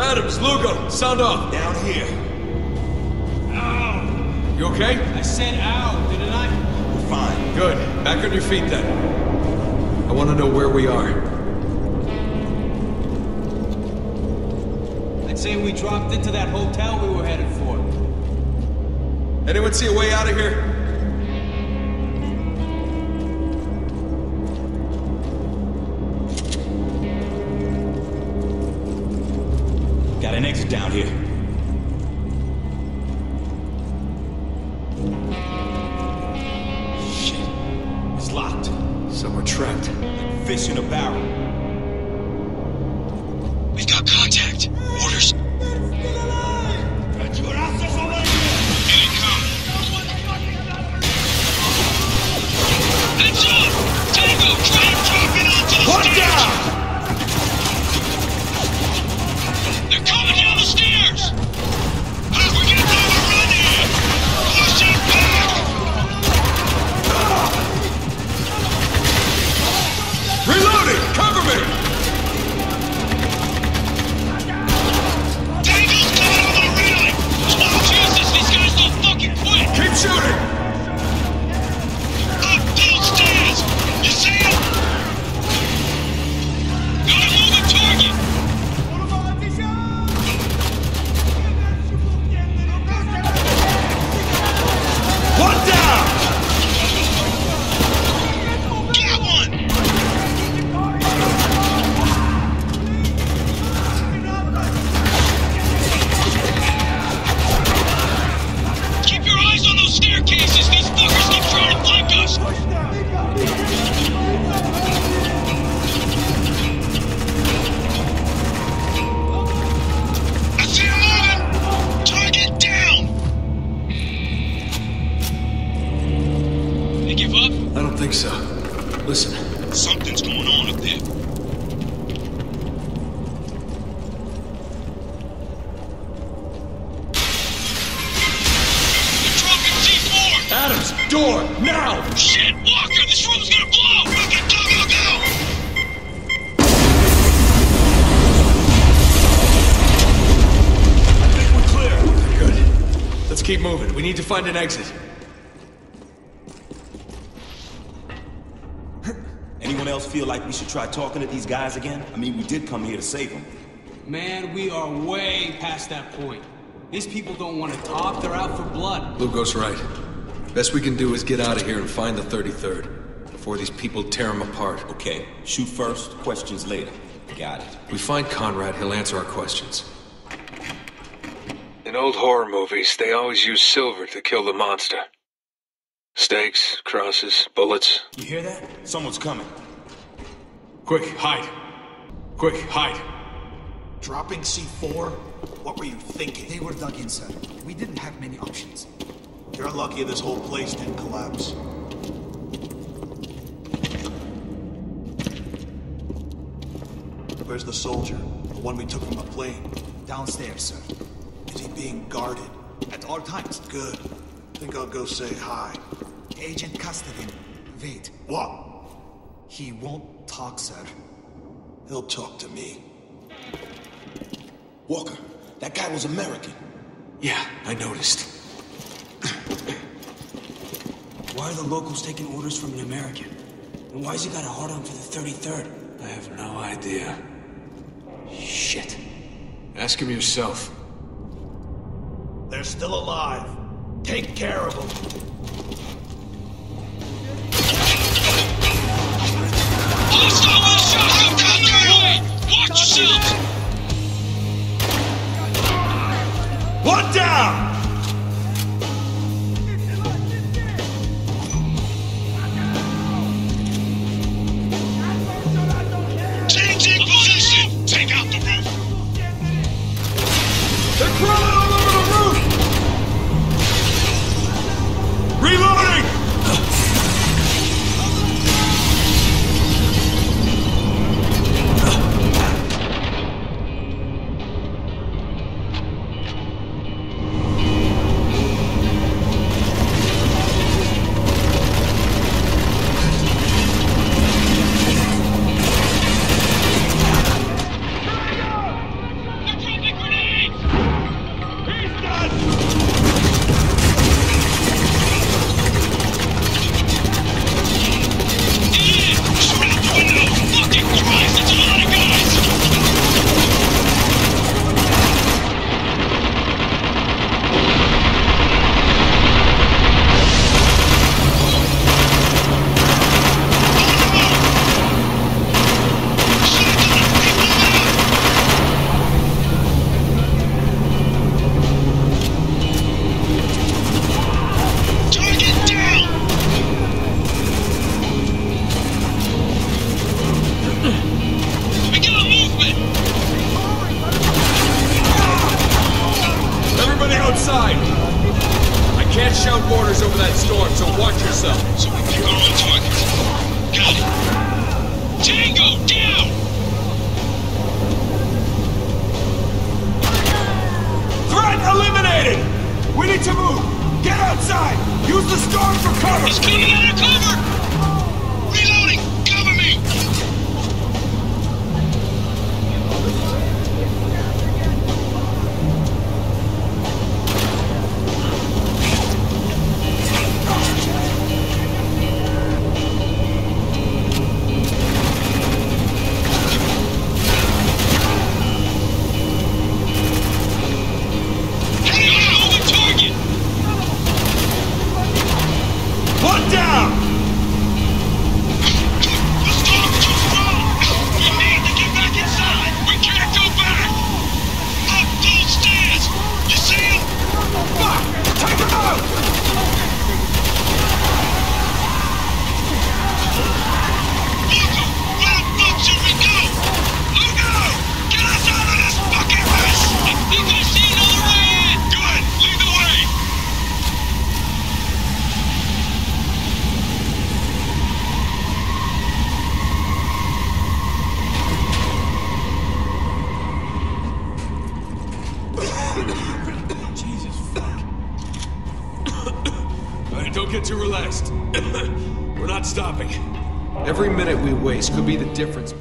Adams, Lugo, sound off. Down here. Ow! You okay? I said ow, didn't I? We're fine. Good. Back on your feet then. I want to know where we are. I'd say we dropped into that hotel we were headed for. Anyone see a way out of here? An exit down here. Shit. It's locked. So we're trapped. Like fish in a barrel. We've got contact. Orders. Up? I don't think so. Listen, Something's going on up there. They're dropping C4! Adams, door, now! Shit, Walker, this room's gonna blow! Go, go, go, go! I think we're clear. Good. Let's keep moving. We need to find an exit. Anyone else feel like we should try talking to these guys again? I mean, we did come here to save them. Man, we are way past that point. These people don't want to talk, they're out for blood. Lugo's right. Best we can do is get out of here and find the 33rd before these people tear them apart. Okay, shoot first, questions later. Got it. We find Konrad, he'll answer our questions. In old horror movies, they always use silver to kill the monster. Stakes, crosses, bullets. You hear that? Someone's coming. Quick, hide. Quick, hide. Dropping C4? What were you thinking? They were dug in, sir. We didn't have many options. You're lucky this whole place didn't collapse. Where's the soldier? The one we took from the plane? Downstairs, sir. Is he being guarded? At all times. Good. Think I'll go say hi. Agent Castellin. Wait. What? He won't talk, sir. He'll talk to me. Walker, that guy was American. Yeah, I noticed. Why are the locals taking orders from an American? And why's he got a hard on for the 33rd? I have no idea. Shit. Ask him yourself. They're still alive. Take care of them. One down! Changing position! Take out the roof! They're crawling yourself. So we pick our own target. Got it. Tango, down! Threat eliminated! We need to move! Get outside! Use the storm for cover! He's coming out of cover! Every minute we waste could be the difference